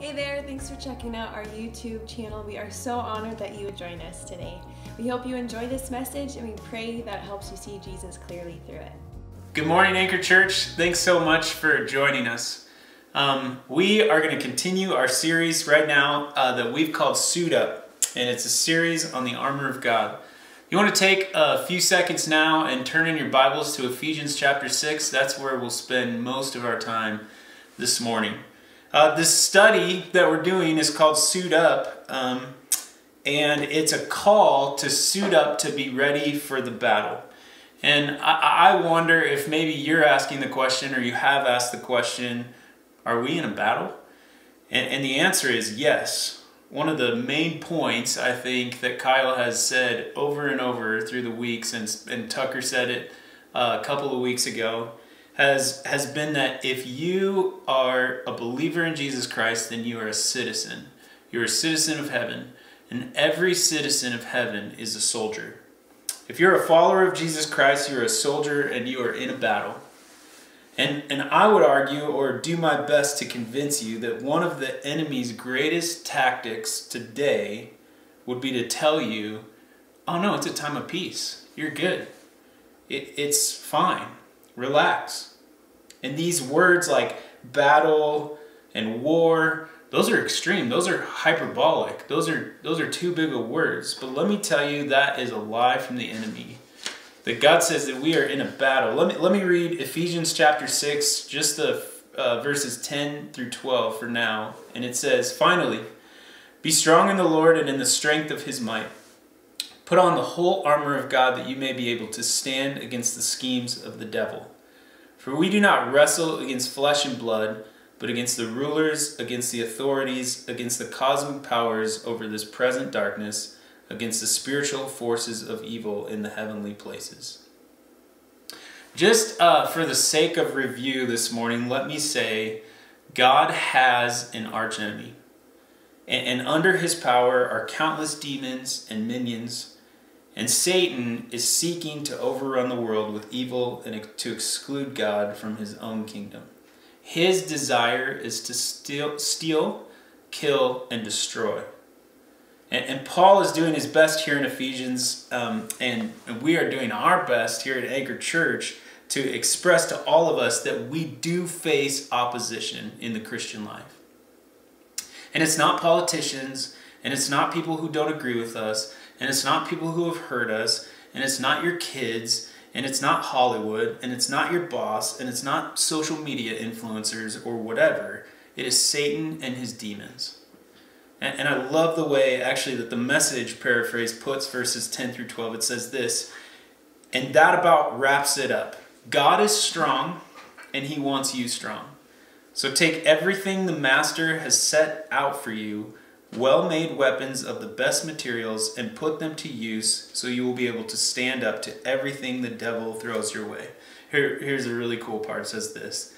Hey there, thanks for checking out our YouTube channel. We are so honored that you would join us today. We hope you enjoy this message and we pray that helps you see Jesus clearly through it. Good morning, Anchor Church. Thanks so much for joining us. Um, we are going to continue our series right now uh, that we've called Suit Up, and it's a series on the armor of God. You want to take a few seconds now and turn in your Bibles to Ephesians chapter 6. That's where we'll spend most of our time this morning. Uh, this study that we're doing is called Suit Up, um, and it's a call to suit up to be ready for the battle. And I, I wonder if maybe you're asking the question or you have asked the question, are we in a battle? And, and the answer is yes. One of the main points I think that Kyle has said over and over through the weeks, and, and Tucker said it uh, a couple of weeks ago, has has been that if you are a believer in Jesus Christ, then you are a citizen. You're a citizen of heaven, and every citizen of heaven is a soldier. If you're a follower of Jesus Christ, you're a soldier and you are in a battle. And, and I would argue or do my best to convince you that one of the enemy's greatest tactics today would be to tell you, oh no, it's a time of peace. You're good. It, it's fine. Relax. And these words like battle and war, those are extreme. Those are hyperbolic. Those are those are too big of words. But let me tell you that is a lie from the enemy. That God says that we are in a battle. Let me let me read Ephesians chapter 6, just the uh, verses 10 through 12 for now. And it says, "Finally, be strong in the Lord and in the strength of his might. Put on the whole armor of God that you may be able to stand against the schemes of the devil. For we do not wrestle against flesh and blood, but against the rulers, against the authorities, against the cosmic powers over this present darkness, against the spiritual forces of evil in the heavenly places. Just uh, for the sake of review this morning, let me say God has an archenemy. And, and under his power are countless demons and minions. And Satan is seeking to overrun the world with evil and to exclude God from his own kingdom. His desire is to steal, steal kill, and destroy. And, and, Paul is doing his best here in Ephesians, um, and, and we are doing our best here at Anchor Church to express to all of us that we do face opposition in the Christian life. And it's not politicians, and it's not people who don't agree with us, and it's not people who have hurt us, and it's not your kids, and it's not Hollywood, and it's not your boss, and it's not social media influencers or whatever. It is Satan and his demons. And, and I love the way, actually, that the message paraphrase puts verses 10 through 12. It says this, and that about wraps it up. God is strong, and he wants you strong. So take everything the Master has set out for you well made weapons of the best materials and put them to use so you will be able to stand up to everything the devil throws your way. Here, here's a really cool part it says this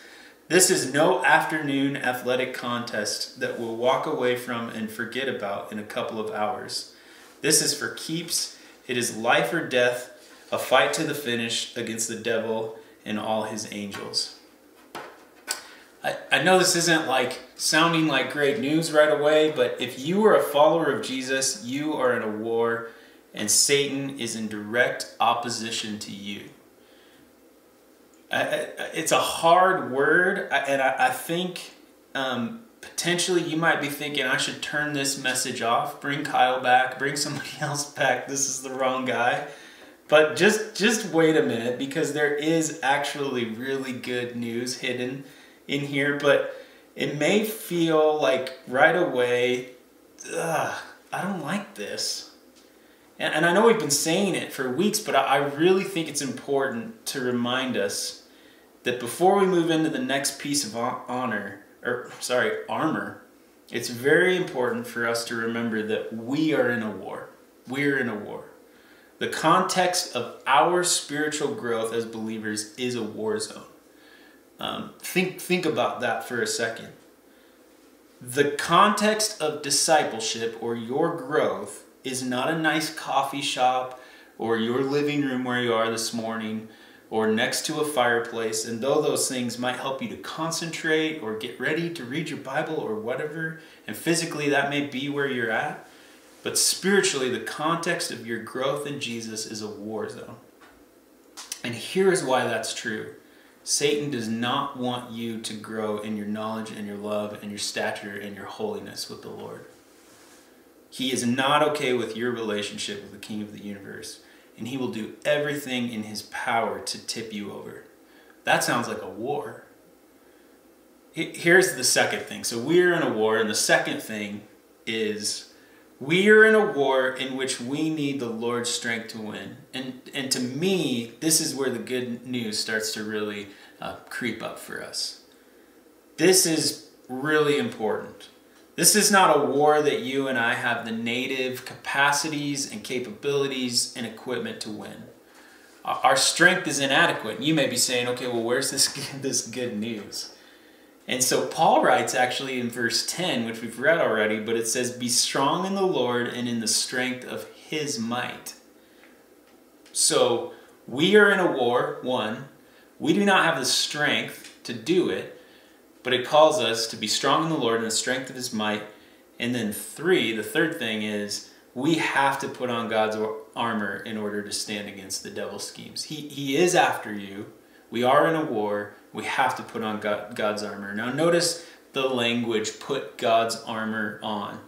This is no afternoon athletic contest that we'll walk away from and forget about in a couple of hours. This is for keeps, it is life or death, a fight to the finish against the devil and all his angels. I, I know this isn't like sounding like great news right away, but if you are a follower of Jesus, you are in a war and Satan is in direct opposition to you. I, it's a hard word, and I, I think um, potentially you might be thinking, I should turn this message off, bring Kyle back, bring somebody else back. This is the wrong guy. But just just wait a minute because there is actually really good news hidden in here, but it may feel like right away, ugh, I don't like this. And, and I know we've been saying it for weeks, but I, I really think it's important to remind us that before we move into the next piece of honor, or sorry, armor, it's very important for us to remember that we are in a war. We're in a war. The context of our spiritual growth as believers is a war zone. Um, think, think about that for a second. The context of discipleship or your growth is not a nice coffee shop or your living room where you are this morning or next to a fireplace. And though those things might help you to concentrate or get ready to read your Bible or whatever, and physically that may be where you're at, but spiritually, the context of your growth in Jesus is a war zone. And here's why that's true Satan does not want you to grow in your knowledge and your love and your stature and your holiness with the Lord. He is not okay with your relationship with the King of the universe, and he will do everything in his power to tip you over. That sounds like a war. Here's the second thing. So we're in a war, and the second thing is we are in a war in which we need the Lord's strength to win. And, and to me, this is where the good news starts to really uh, creep up for us. This is really important. This is not a war that you and I have the native capacities and capabilities and equipment to win. Our strength is inadequate. You may be saying, okay, well, where's this, this good news? And so Paul writes actually in verse 10, which we've read already, but it says, Be strong in the Lord and in the strength of his might. So we are in a war, one. We do not have the strength to do it, but it calls us to be strong in the Lord and the strength of his might. And then three, the third thing is we have to put on God's armor in order to stand against the devil's schemes. He, he is after you. We are in a war we have to put on God, God's armor. Now, notice the language put God's armor on.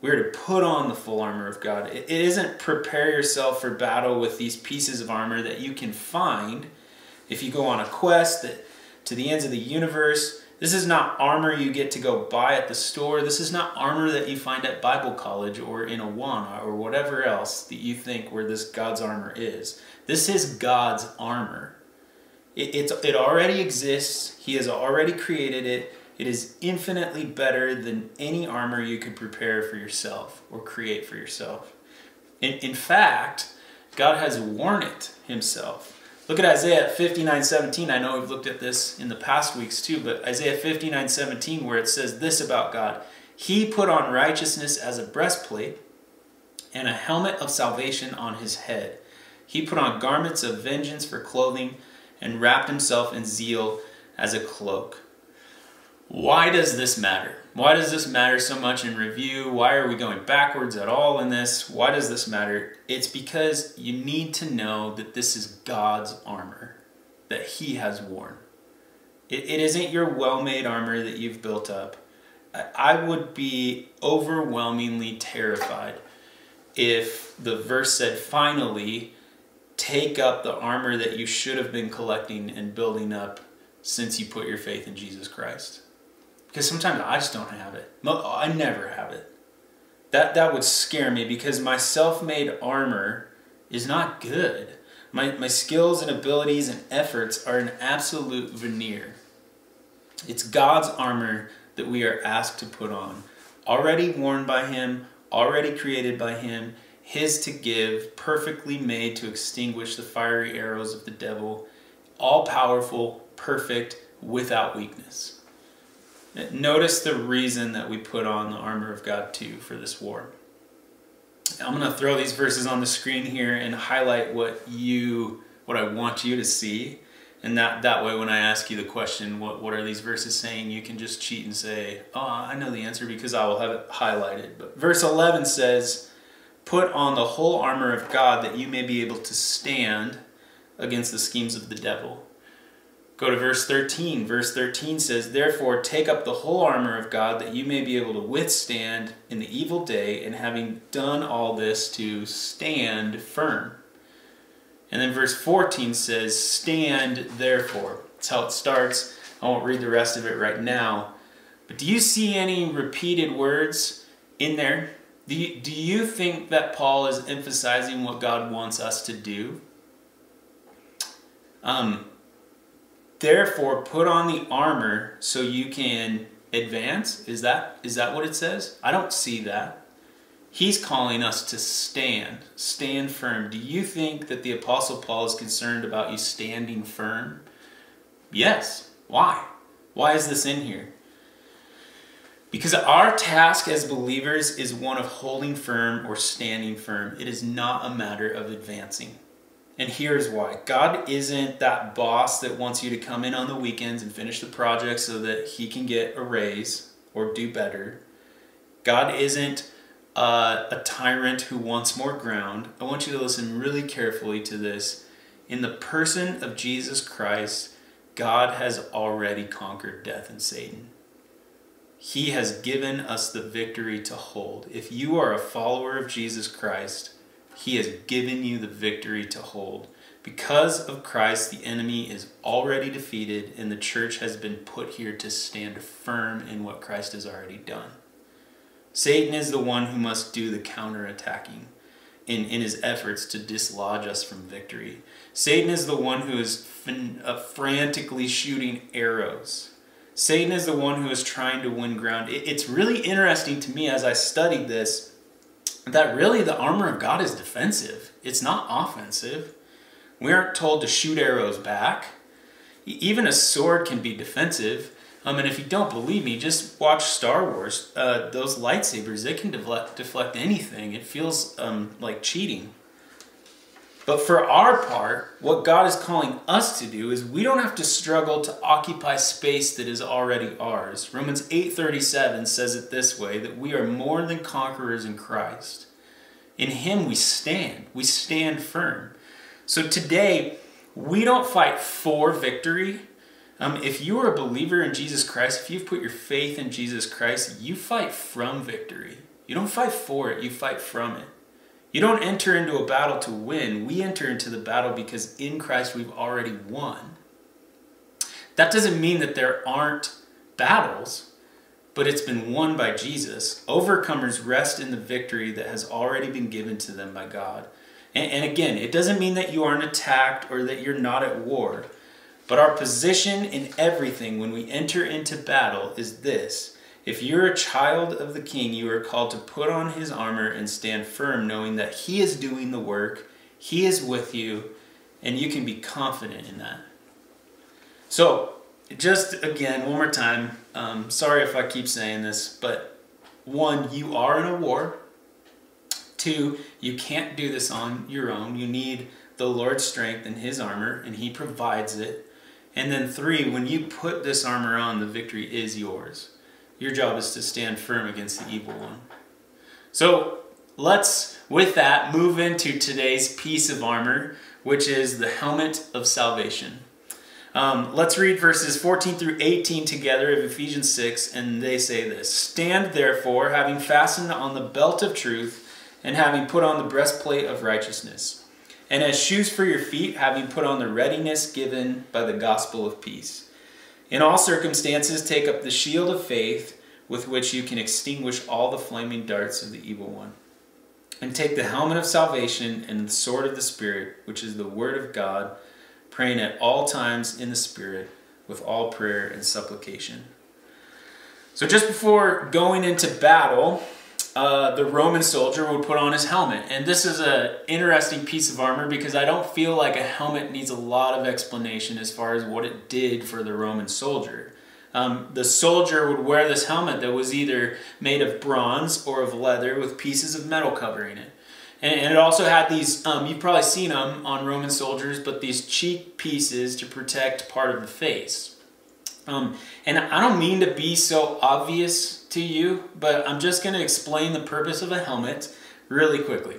We're to put on the full armor of God. It isn't prepare yourself for battle with these pieces of armor that you can find if you go on a quest that, to the ends of the universe. This is not armor you get to go buy at the store. This is not armor that you find at Bible college or in Awana or whatever else that you think where this God's armor is. This is God's armor. It, it's, it already exists. He has already created it. It is infinitely better than any armor you could prepare for yourself or create for yourself. In, in fact, God has worn it himself. Look at Isaiah 59 17. I know we've looked at this in the past weeks too, but Isaiah 59 17, where it says this about God He put on righteousness as a breastplate and a helmet of salvation on his head. He put on garments of vengeance for clothing and wrapped himself in zeal as a cloak. Why does this matter? Why does this matter so much in review? Why are we going backwards at all in this? Why does this matter? It's because you need to know that this is God's armor that He has worn. it, it isn't your well made armor that you've built up. I would be overwhelmingly terrified if the verse said, finally, take up the armor that you should have been collecting and building up since you put your faith in Jesus Christ. Because sometimes I just don't have it. I never have it. That, that would scare me because my self made armor is not good. My, my skills and abilities and efforts are an absolute veneer. It's God's armor that we are asked to put on, already worn by Him, already created by Him, his to give, perfectly made to extinguish the fiery arrows of the devil, all powerful, perfect, without weakness. Notice the reason that we put on the armor of God too for this war. I'm going to throw these verses on the screen here and highlight what you what I want you to see. And that, that way when I ask you the question, what, what are these verses saying, you can just cheat and say, oh, I know the answer because I will have it highlighted. But verse 11 says, Put on the whole armor of God that you may be able to stand against the schemes of the devil. Go to verse 13. Verse 13 says, Therefore, take up the whole armor of God that you may be able to withstand in the evil day, and having done all this, to stand firm. And then verse 14 says, Stand therefore. That's how it starts. I won't read the rest of it right now. But do you see any repeated words in there? Do you, do you think that Paul is emphasizing what God wants us to do? Um, therefore, put on the armor so you can advance. Is that is that what it says? I don't see that. He's calling us to stand, stand firm. Do you think that the Apostle Paul is concerned about you standing firm? Yes. Why? Why is this in here? Because our task as believers is one of holding firm or standing firm. It is not a matter of advancing. And here's why God isn't that boss that wants you to come in on the weekends and finish the project so that he can get a raise or do better. God isn't uh, a tyrant who wants more ground. I want you to listen really carefully to this. In the person of Jesus Christ, God has already conquered death and Satan. He has given us the victory to hold. If you are a follower of Jesus Christ, he has given you the victory to hold. Because of Christ, the enemy is already defeated, and the church has been put here to stand firm in what Christ has already done. Satan is the one who must do the counterattacking in, in his efforts to dislodge us from victory. Satan is the one who is uh, frantically shooting arrows. Satan is the one who is trying to win ground. It's really interesting to me as I studied this that really the armor of God is defensive. It's not offensive. We aren't told to shoot arrows back. Even a sword can be defensive. Um, and if you don't believe me, just watch Star Wars. Uh, those lightsabers, they can deflect, deflect anything. It feels um, like cheating. But for our part, what God is calling us to do is we don't have to struggle to occupy space that is already ours. Romans 8:37 says it this way that we are more than conquerors in Christ. In him we stand. We stand firm. So today, we don't fight for victory. Um, if you are a believer in Jesus Christ, if you've put your faith in Jesus Christ, you fight from victory. You don't fight for it, you fight from it. You don't enter into a battle to win. We enter into the battle because in Christ we've already won. That doesn't mean that there aren't battles, but it's been won by Jesus. Overcomers rest in the victory that has already been given to them by God. And, and again, it doesn't mean that you aren't attacked or that you're not at war. But our position in everything when we enter into battle is this if you're a child of the king, you are called to put on his armor and stand firm, knowing that he is doing the work, he is with you, and you can be confident in that. So, just again, one more time, um, sorry if I keep saying this, but one, you are in a war. Two, you can't do this on your own. You need the Lord's strength and his armor, and he provides it. And then three, when you put this armor on, the victory is yours. Your job is to stand firm against the evil one. So let's, with that, move into today's piece of armor, which is the helmet of salvation. Um, let's read verses 14 through 18 together of Ephesians 6, and they say this Stand therefore, having fastened on the belt of truth, and having put on the breastplate of righteousness, and as shoes for your feet, having put on the readiness given by the gospel of peace. In all circumstances, take up the shield of faith with which you can extinguish all the flaming darts of the evil one. And take the helmet of salvation and the sword of the Spirit, which is the Word of God, praying at all times in the Spirit with all prayer and supplication. So, just before going into battle, uh, the Roman soldier would put on his helmet. And this is an interesting piece of armor because I don't feel like a helmet needs a lot of explanation as far as what it did for the Roman soldier. Um, the soldier would wear this helmet that was either made of bronze or of leather with pieces of metal covering it. And, and it also had these, um, you've probably seen them on Roman soldiers, but these cheek pieces to protect part of the face. Um, and I don't mean to be so obvious to you, but I'm just going to explain the purpose of a helmet really quickly.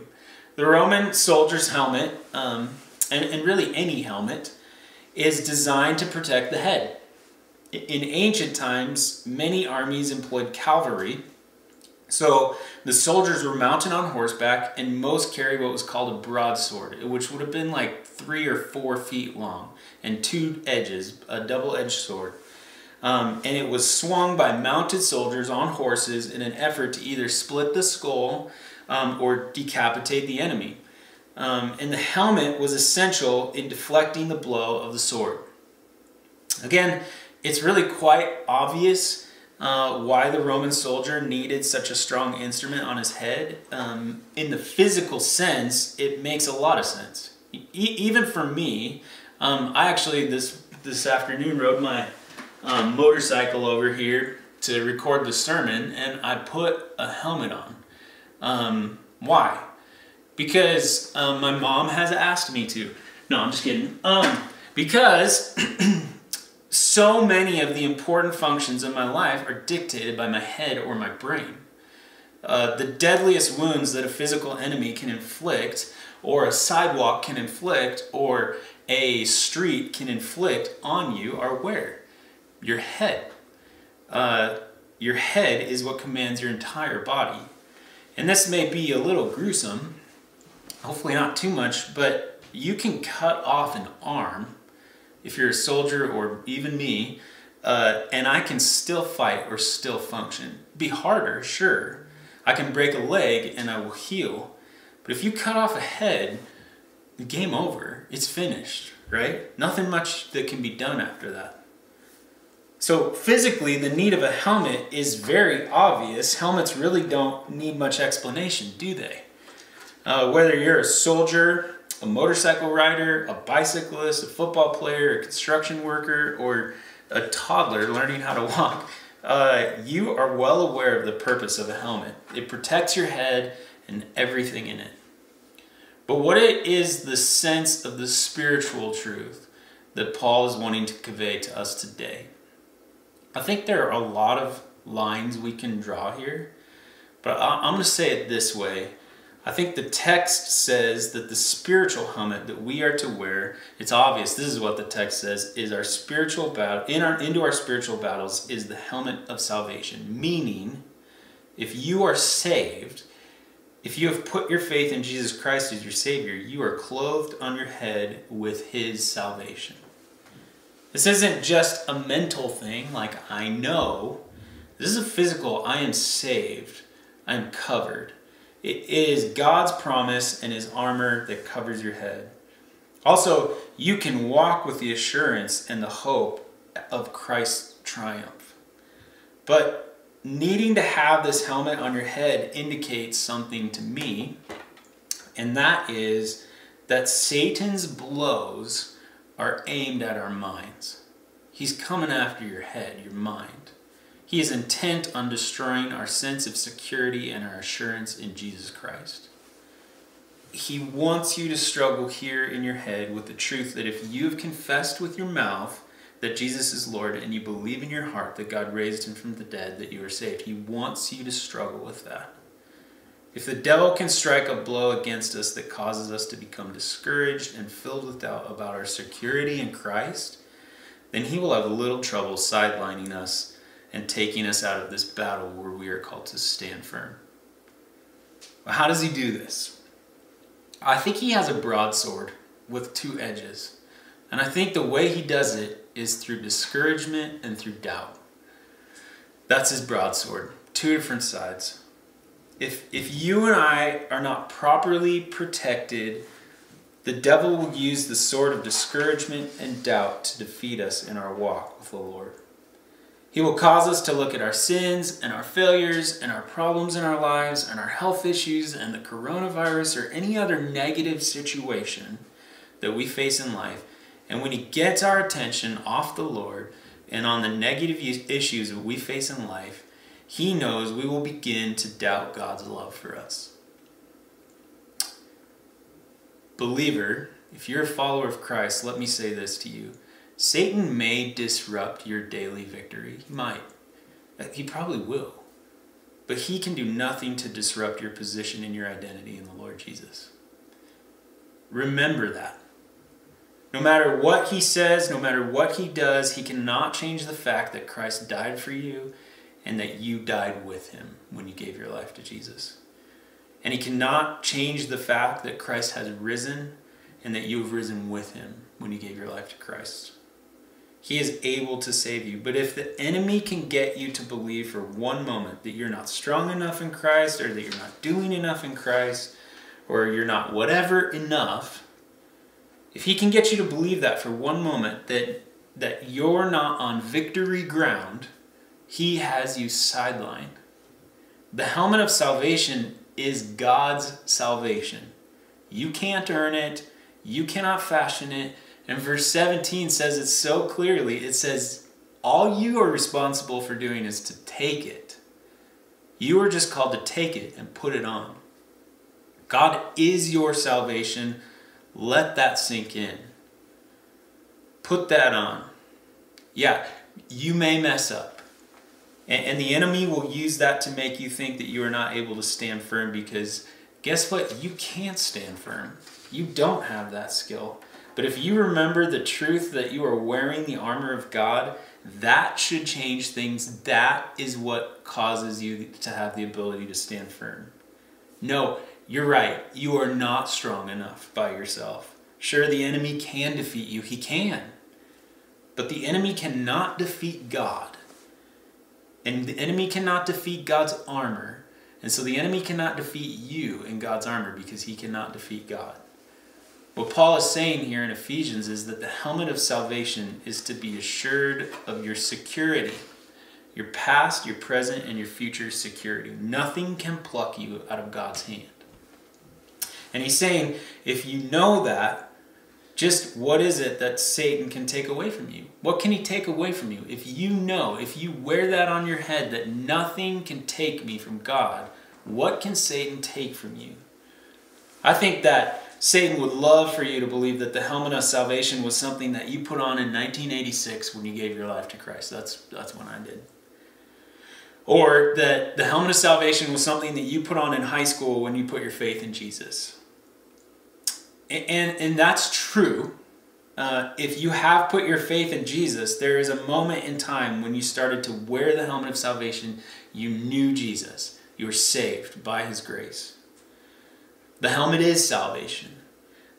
The Roman soldier's helmet, um, and, and really any helmet, is designed to protect the head. In ancient times, many armies employed cavalry. So the soldiers were mounted on horseback, and most carried what was called a broadsword, which would have been like three or four feet long, and two edges, a double edged sword. Um, and it was swung by mounted soldiers on horses in an effort to either split the skull um, or decapitate the enemy. Um, and the helmet was essential in deflecting the blow of the sword. Again, it's really quite obvious uh, why the Roman soldier needed such a strong instrument on his head. Um, in the physical sense, it makes a lot of sense. E even for me, um, I actually this this afternoon rode my um, motorcycle over here to record the sermon and I put a helmet on. Um, why? Because um, my mom has asked me to. No, I'm just kidding. Um, because so many of the important functions of my life are dictated by my head or my brain. Uh, the deadliest wounds that a physical enemy can inflict, or a sidewalk can inflict, or a street can inflict on you are where? Your head. Uh, your head is what commands your entire body. And this may be a little gruesome, hopefully not too much, but you can cut off an arm if you're a soldier or even me, uh, and I can still fight or still function. Be harder, sure. I can break a leg and I will heal. But if you cut off a head, game over. It's finished, right? Nothing much that can be done after that. So physically, the need of a helmet is very obvious. Helmets really don't need much explanation, do they? Uh, whether you're a soldier, a motorcycle rider, a bicyclist, a football player, a construction worker, or a toddler learning how to walk, uh, you are well aware of the purpose of a helmet. It protects your head and everything in it. But what it is the sense of the spiritual truth that Paul is wanting to convey to us today? I think there are a lot of lines we can draw here, but I'm going to say it this way. I think the text says that the spiritual helmet that we are to wear, it's obvious, this is what the text says, is our spiritual battle, in our, into our spiritual battles is the helmet of salvation. Meaning, if you are saved, if you have put your faith in Jesus Christ as your Savior, you are clothed on your head with His salvation. This isn't just a mental thing, like I know. This is a physical, I am saved, I am covered. It is God's promise and His armor that covers your head. Also, you can walk with the assurance and the hope of Christ's triumph. But needing to have this helmet on your head indicates something to me, and that is that Satan's blows are aimed at our minds. He's coming after your head, your mind. He is intent on destroying our sense of security and our assurance in Jesus Christ. He wants you to struggle here in your head with the truth that if you have confessed with your mouth that Jesus is Lord and you believe in your heart that God raised him from the dead, that you are saved. He wants you to struggle with that. If the devil can strike a blow against us that causes us to become discouraged and filled with doubt about our security in Christ, then he will have a little trouble sidelining us and taking us out of this battle where we are called to stand firm. How does he do this? I think he has a broadsword with two edges. And I think the way he does it is through discouragement and through doubt. That's his broadsword. Two different sides. If, if you and I are not properly protected, the devil will use the sword of discouragement and doubt to defeat us in our walk with the Lord. He will cause us to look at our sins and our failures and our problems in our lives and our health issues and the coronavirus or any other negative situation that we face in life and when He gets our attention off the Lord and on the negative issues that we face in life, He knows we will begin to doubt God's love for us. Believer, if you're a follower of Christ, let me say this to you. Satan may disrupt your daily victory. He might. Uh, he probably will. But he can do nothing to disrupt your position and your identity in the Lord Jesus. Remember that. No matter what he says, no matter what he does, he cannot change the fact that Christ died for you and that you died with him when you gave your life to Jesus. And he cannot change the fact that Christ has risen and that you have risen with him when you gave your life to Christ. He is able to save you. But if the enemy can get you to believe for one moment that you're not strong enough in Christ or that you're not doing enough in Christ or you're not whatever enough, if he can get you to believe that for one moment, that, that you're not on victory ground, he has you sidelined. The helmet of salvation is God's salvation. You can't earn it, you cannot fashion it. And verse 17 says it so clearly it says, All you are responsible for doing is to take it. You are just called to take it and put it on. God is your salvation Let that sink in. Put that on. Yeah, you may mess up. And, and the enemy will use that to make you think that you are not able to stand firm because guess what? You can't stand firm. You don't have that skill. But if you remember the truth that you are wearing the armor of God, that should change things. That is what causes you to have the ability to stand firm. No, you're right. You are not strong enough by yourself. Sure, the enemy can defeat you, he can. But the enemy cannot defeat God. And the enemy cannot defeat God's armor. And so the enemy cannot defeat you in God's armor because he cannot defeat God. What Paul is saying here in Ephesians is that the helmet of salvation is to be assured of your security, your past, your present, and your future security. Nothing can pluck you out of God's hand. And he's saying, if you know that, just what is it that Satan can take away from you? What can he take away from you? If you know, if you wear that on your head that nothing can take me from God, what can Satan take from you? I think that Satan would love for you to believe that the helmet of salvation was something that you put on in 1986 when you gave your life to Christ. That's, that's when I did. Or that the helmet of salvation was something that you put on in high school when you put your faith in Jesus. And, and, that's true. Uh, if you have put your faith in Jesus, there is a moment in time when you started to wear the helmet of salvation. You knew Jesus. You were saved by his grace. The helmet is salvation.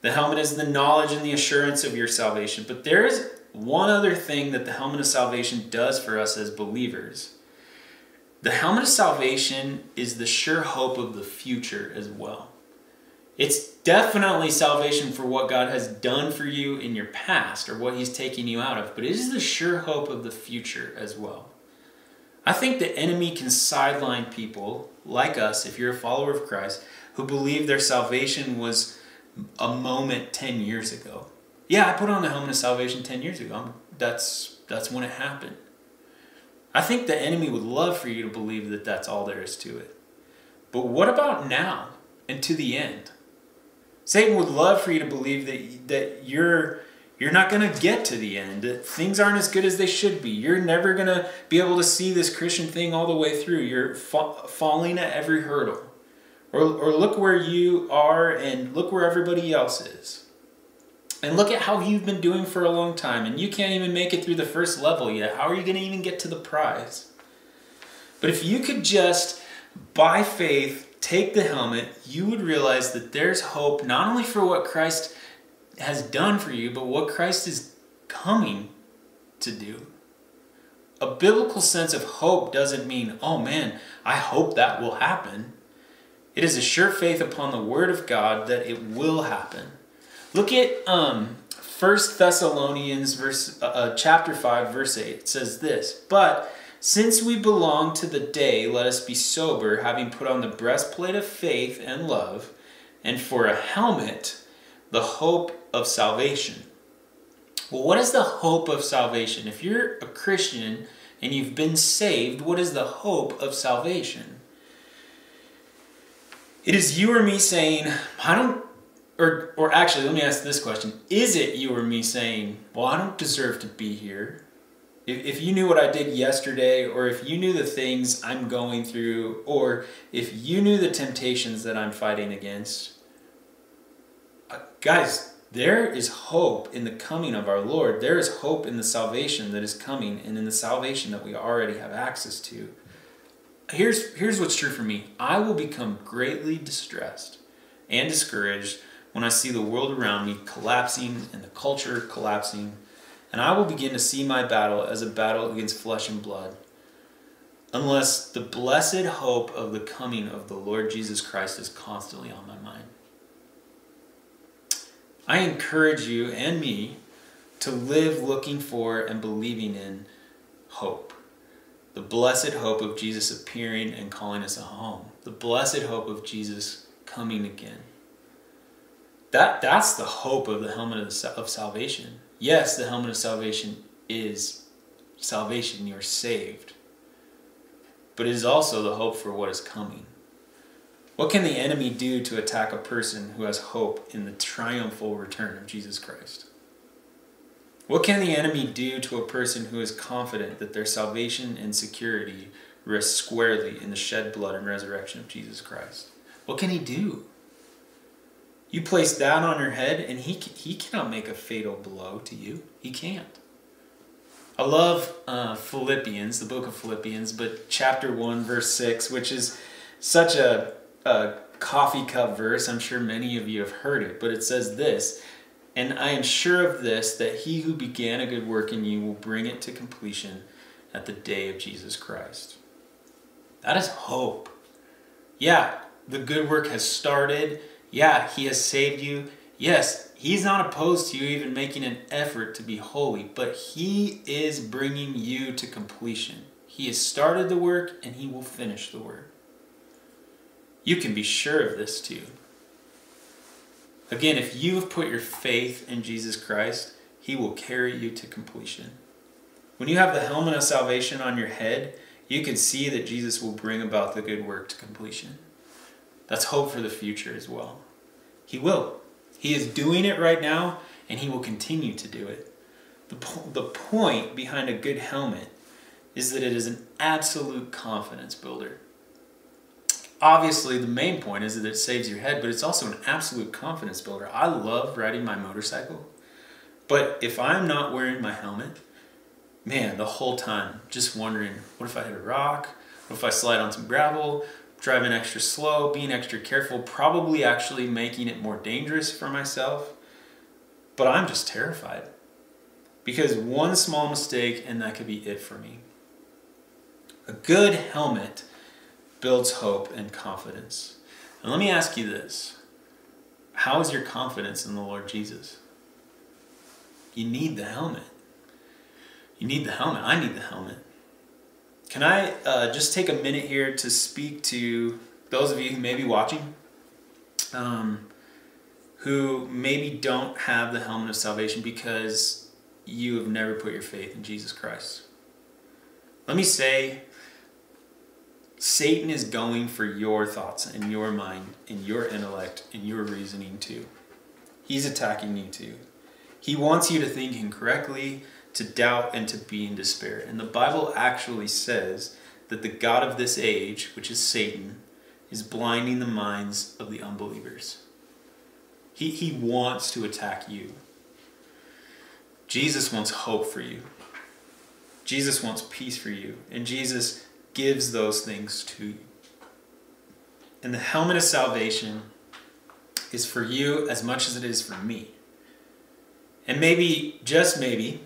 The helmet is the knowledge and the assurance of your salvation. But there is one other thing that the helmet of salvation does for us as believers. The helmet of salvation is the sure hope of the future as well. It's definitely salvation for what God has done for you in your past or what He's taking you out of, but it is the sure hope of the future as well. I think the enemy can sideline people like us, if you're a follower of Christ, who believe their salvation was a moment 10 years ago. Yeah, I put on the helmet of salvation 10 years ago. That's, that's when it happened. I think the enemy would love for you to believe that that's all there is to it. But what about now and to the end? Satan would love for you to believe that, that you're, you're not going to get to the end, that things aren't as good as they should be. You're never going to be able to see this Christian thing all the way through. You're fa- falling at every hurdle. Or, or look where you are and look where everybody else is. And look at how you've been doing for a long time and you can't even make it through the first level yet. How are you going to even get to the prize? But if you could just, by faith, take the helmet, you would realize that there's hope not only for what Christ has done for you, but what Christ is coming to do. A biblical sense of hope doesn't mean, oh man, I hope that will happen. It is a sure faith upon the word of God that it will happen. Look at um, 1 Thessalonians verse, uh, uh, chapter 5, verse 8. It says this, But since we belong to the day, let us be sober, having put on the breastplate of faith and love, and for a helmet, the hope of salvation. Well, what is the hope of salvation? If you're a Christian and you've been saved, what is the hope of salvation? It is you or me saying, I don't, or, or actually, let me ask this question. Is it you or me saying, well, I don't deserve to be here? If, if you knew what I did yesterday, or if you knew the things I'm going through, or if you knew the temptations that I'm fighting against, uh, guys, there is hope in the coming of our Lord. There is hope in the salvation that is coming and in the salvation that we already have access to here's here's what's true for me. I will become greatly distressed and discouraged when I see the world around me collapsing and the culture collapsing, and I will begin to see my battle as a battle against flesh and blood. Unless the blessed hope of the coming of the Lord Jesus Christ is constantly on my mind. I encourage you and me to live looking for and believing in hope the blessed hope of Jesus appearing and calling us a home, the blessed hope of Jesus coming again. That, that's the hope of the helmet of, of salvation. Yes, the helmet of salvation is salvation, you're saved. But it is also the hope for what is coming. What can the enemy do to attack a person who has hope in the triumphal return of Jesus Christ? What can the enemy do to a person who is confident that their salvation and security rest squarely in the shed blood and resurrection of Jesus Christ? What can he do? You place that on your head, and he, he cannot make a fatal blow to you. He can't. I love uh, Philippians, the book of Philippians, but chapter 1, verse 6, which is such a, a coffee cup verse. I'm sure many of you have heard it, but it says this And I am sure of this, that he who began a good work in you will bring it to completion at the day of Jesus Christ. That is hope. Yeah, the good work has started yeah, he has saved you. Yes, he's not opposed to you even making an effort to be holy, but he is bringing you to completion. He has started the work and he will finish the work. You can be sure of this too. Again, if you have put your faith in Jesus Christ, he will carry you to completion. When you have the helmet of salvation on your head, you can see that Jesus will bring about the good work to completion. That's hope for the future as well. He will. He is doing it right now, and he will continue to do it. The, po- the point behind a good helmet is that it is an absolute confidence builder. Obviously, the main point is that it saves your head, but it's also an absolute confidence builder. I love riding my motorcycle, but if I'm not wearing my helmet, man, the whole time just wondering what if I hit a rock? What if I slide on some gravel? Driving extra slow, being extra careful, probably actually making it more dangerous for myself. But I'm just terrified. Because one small mistake and that could be it for me. A good helmet builds hope and confidence. And let me ask you this How is your confidence in the Lord Jesus? You need the helmet. You need the helmet. I need the helmet. Can I uh, just take a minute here to speak to those of you who may be watching, um, who maybe don't have the helmet of salvation because you have never put your faith in Jesus Christ? Let me say, Satan is going for your thoughts and your mind and your intellect and your reasoning too. He's attacking you too. He wants you to think incorrectly, to doubt and to be in despair. And the Bible actually says that the God of this age, which is Satan, is blinding the minds of the unbelievers. He, he wants to attack you. Jesus wants hope for you. Jesus wants peace for you. And Jesus gives those things to you. And the helmet of salvation is for you as much as it is for me. And maybe, just maybe,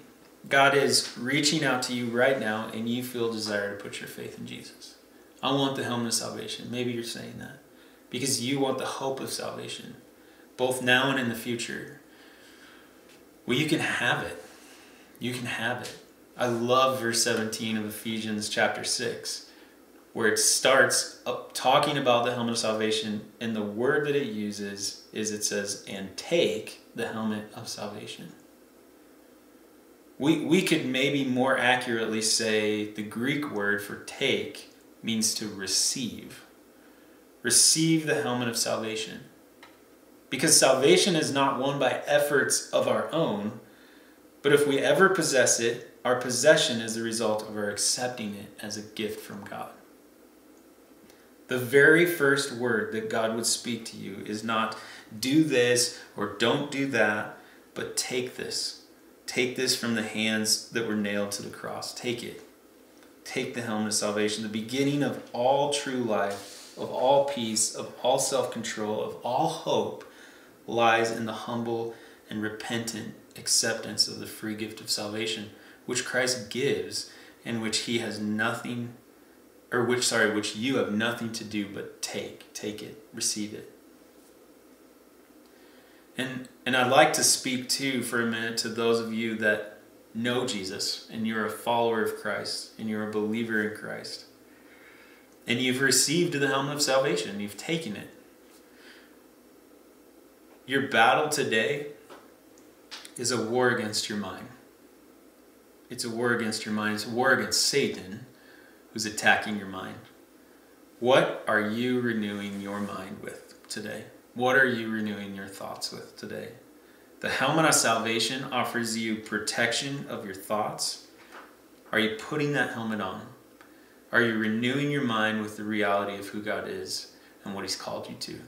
God is reaching out to you right now and you feel desire to put your faith in Jesus. I want the helmet of salvation. Maybe you're saying that because you want the hope of salvation, both now and in the future. Well, you can have it. You can have it. I love verse 17 of Ephesians chapter 6, where it starts talking about the helmet of salvation, and the word that it uses is it says, and take the helmet of salvation we, we could maybe more accurately say the Greek word for take means to receive. Receive the helmet of salvation. Because salvation is not won by efforts of our own, but if we ever possess it, our possession is the result of our accepting it as a gift from God. The very first word that God would speak to you is not do this or don't do that, but take this Take this from the hands that were nailed to the cross. Take it. Take the helmet of salvation, the beginning of all true life, of all peace, of all self control, of all hope, lies in the humble and repentant acceptance of the free gift of salvation, which Christ gives and which he has nothing, or which, sorry, which you have nothing to do but take. Take it, receive it. And and I'd like to speak too for a minute to those of you that know Jesus and you're a follower of Christ and you're a believer in Christ. And you've received the helmet of salvation, you've taken it. Your battle today is a war against your mind. It's a war against your mind. It's a war against Satan who's attacking your mind. What are you renewing your mind with today? What are you renewing your thoughts with today? The helmet of salvation offers you protection of your thoughts. Are you putting that helmet on? Are you renewing your mind with the reality of who God is and what he's called you to?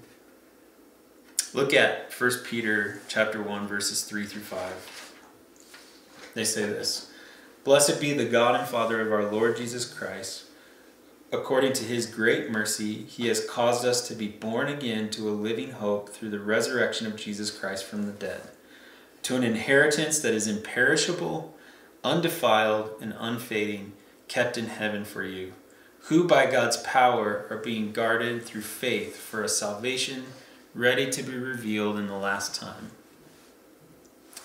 Look at 1 Peter chapter 1 verses 3 through 5. They say this. Blessed be the God and Father of our Lord Jesus Christ. According to his great mercy, he has caused us to be born again to a living hope through the resurrection of Jesus Christ from the dead, to an inheritance that is imperishable, undefiled, and unfading, kept in heaven for you, who by God's power are being guarded through faith for a salvation ready to be revealed in the last time.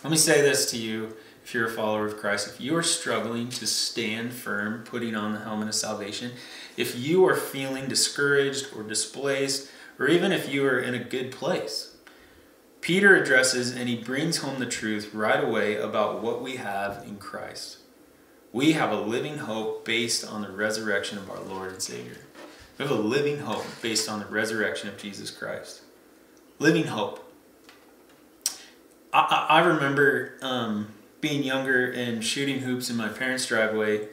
Let me say this to you if you're a follower of Christ, if you are struggling to stand firm, putting on the helmet of salvation, if you are feeling discouraged or displaced, or even if you are in a good place, Peter addresses and he brings home the truth right away about what we have in Christ. We have a living hope based on the resurrection of our Lord and Savior. We have a living hope based on the resurrection of Jesus Christ. Living hope. I, I, remember um, being younger and shooting hoops in my parents' driveway.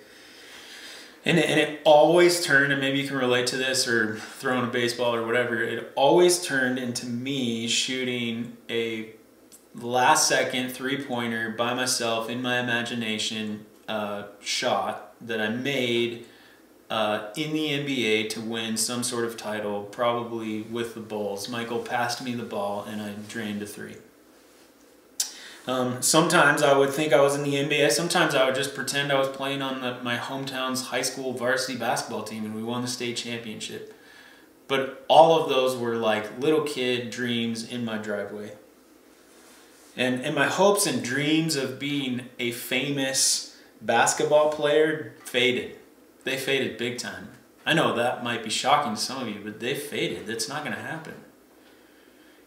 And it, and it always turned, and maybe you can relate to this or throwing a baseball or whatever, it always turned into me shooting a last second three pointer by myself in my imagination uh, shot that I made uh, in the NBA to win some sort of title, probably with the Bulls. Michael passed me the ball and I drained a three. Um, sometimes I would think I was in the NBA. Sometimes I would just pretend I was playing on the, my hometown's high school varsity basketball team and we won the state championship. But all of those were like little kid dreams in my driveway. And, and my hopes and dreams of being a famous basketball player faded. They faded big time. I know that might be shocking to some of you, but they faded. That's not going to happen.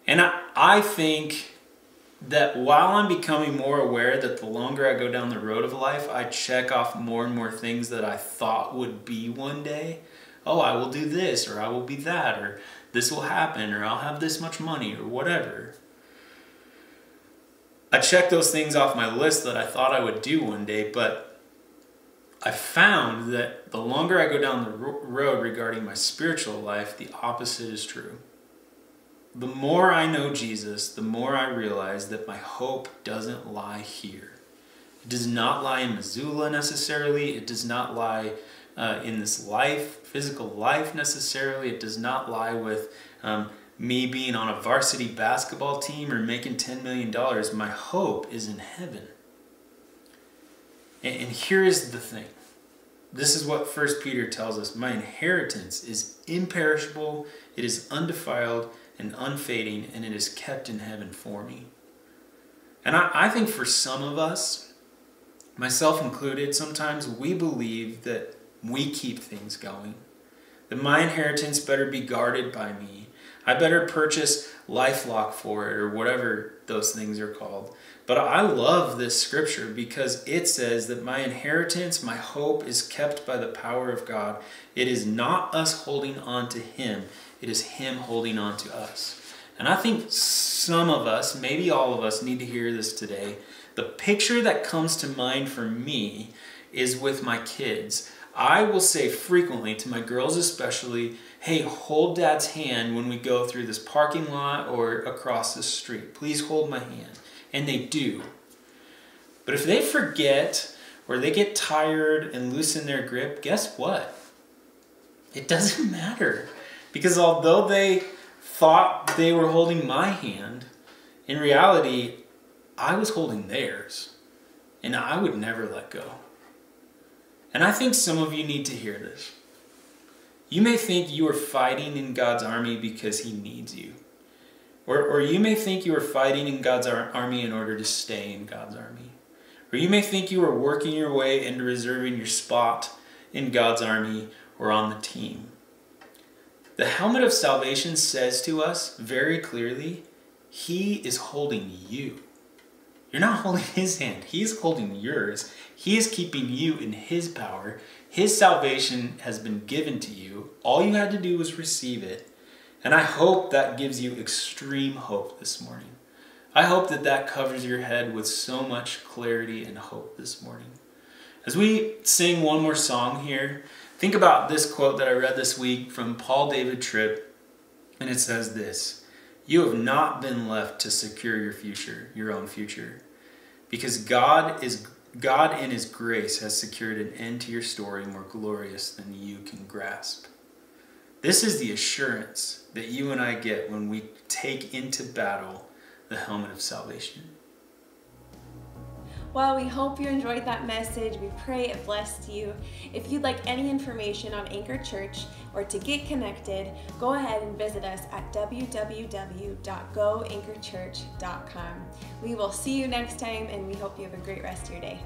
And I, I think that while I'm becoming more aware that the longer I go down the road of life, I check off more and more things that I thought would be one day. Oh, I will do this, or I will be that, or this will happen, or I'll have this much money, or whatever. I check those things off my list that I thought I would do one day, but I found that the longer I go down the road regarding my spiritual life, the opposite is true the more I know Jesus, the more I realize that my hope doesn't lie here. It does not lie in Missoula necessarily. It does not lie uh, in this life, physical life necessarily. It does not lie with um, me being on a varsity basketball team or making $10 million. My hope is in heaven. And, and here is the thing. This is what First Peter tells us. My inheritance is imperishable, it is undefiled, and unfading, and it is kept in heaven for me. And I, I think for some of us, myself included, sometimes we believe that we keep things going. That my inheritance better be guarded by me. I better purchase LifeLock for it or whatever those things are called. But I love this scripture because it says that my inheritance, my hope is kept by the power of God. It is not us holding on to Him, it is Him holding on to us. And I think some of us, maybe all of us, need to hear this today. The picture that comes to mind for me is with my kids. I will say frequently to my girls, especially, hey, hold dad's hand when we go through this parking lot or across the street. Please hold my hand. And they do. But if they forget or they get tired and loosen their grip, guess what? It doesn't matter. Because although they thought they were holding my hand, in reality, I was holding theirs. And I would never let go. And I think some of you need to hear this. You may think you are fighting in God's army because He needs you. Or, or you may think you are fighting in God's army in order to stay in God's army. Or you may think you are working your way into reserving your spot in God's army or on the team. The helmet of salvation says to us very clearly, He is holding you. You're not holding his hand, he's holding yours. He is keeping you in his power. His salvation has been given to you. All you had to do was receive it. And I hope that gives you extreme hope this morning. I hope that that covers your head with so much clarity and hope this morning. As we sing one more song here, think about this quote that I read this week from Paul David Tripp, and it says this You have not been left to secure your future, your own future, because God is God in his grace has secured an end to your story more glorious than you can grasp. This is the assurance that you and I get when we take into battle the helmet of salvation. Well, we hope you enjoyed that message. We pray it blessed you. If you'd like any information on Anchor Church or to get connected, go ahead and visit us at www.goanchorchurch.com. We will see you next time, and we hope you have a great rest of your day.